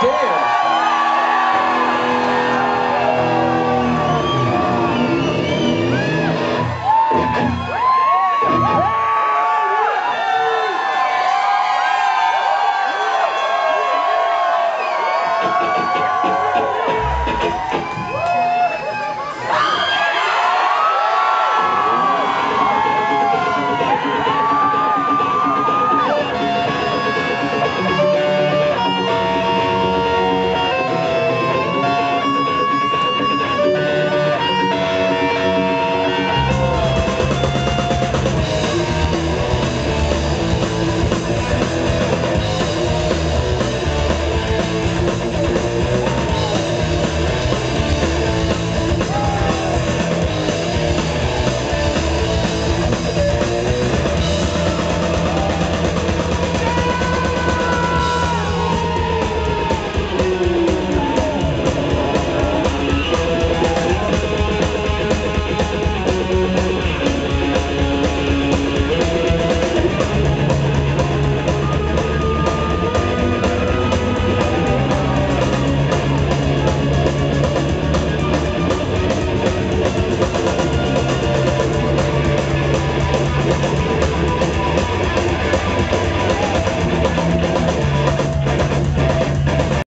damn. Música